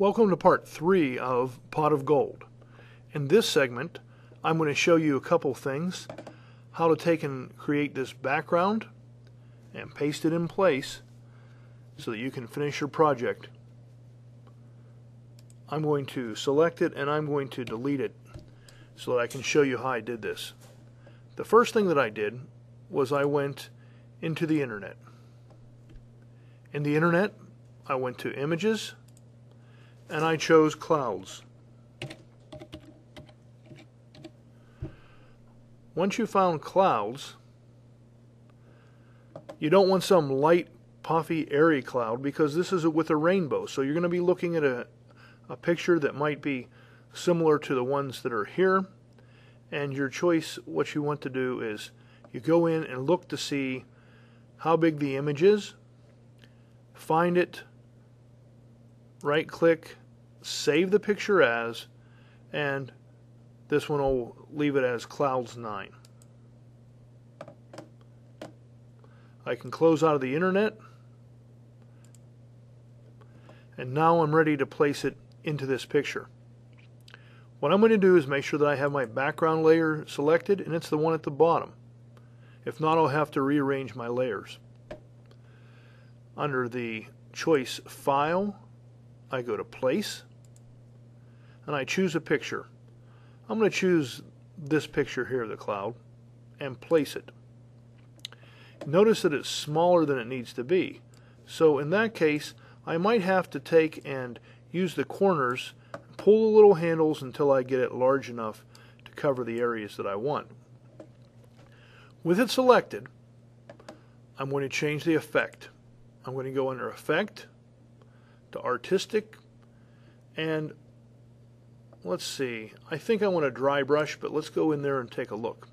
Welcome to part three of Pot of Gold. In this segment, I'm going to show you a couple things. How to take and create this background and paste it in place so that you can finish your project. I'm going to select it and I'm going to delete it so that I can show you how I did this. The first thing that I did was I went into the internet. In the internet, I went to images and I chose clouds. Once you found clouds, you don't want some light, puffy, airy cloud because this is with a rainbow. So you're going to be looking at a, a picture that might be similar to the ones that are here. And your choice, what you want to do is you go in and look to see how big the image is, find it, right click, save the picture as, and this one will leave it as clouds 9. I can close out of the internet and now I'm ready to place it into this picture. What I'm going to do is make sure that I have my background layer selected and it's the one at the bottom. If not, I'll have to rearrange my layers. Under the choice File, I go to Place, and I choose a picture. I'm going to choose this picture here of the cloud and place it. Notice that it's smaller than it needs to be. So in that case, I might have to take and use the corners, pull the little handles until I get it large enough to cover the areas that I want. With it selected, I'm going to change the effect. I'm going to go under Effect to Artistic and let's see, I think I want a dry brush, but let's go in there and take a look.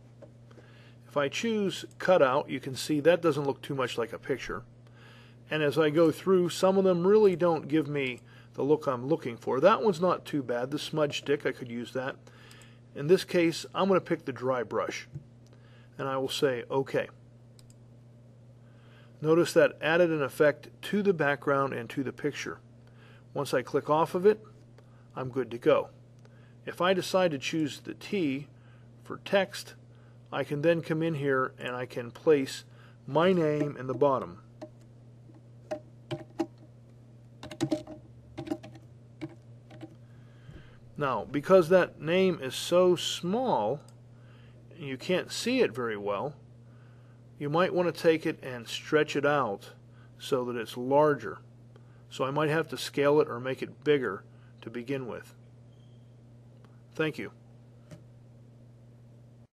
If I choose cutout, you can see that doesn't look too much like a picture. And as I go through, some of them really don't give me the look I'm looking for. That one's not too bad. The smudge stick, I could use that. In this case, I'm going to pick the dry brush. And I will say OK. Notice that added an effect to the background and to the picture. Once I click off of it, I'm good to go. If I decide to choose the T for text, I can then come in here and I can place my name in the bottom. Now, because that name is so small, you can't see it very well, you might want to take it and stretch it out so that it's larger. So I might have to scale it or make it bigger to begin with. Thank you.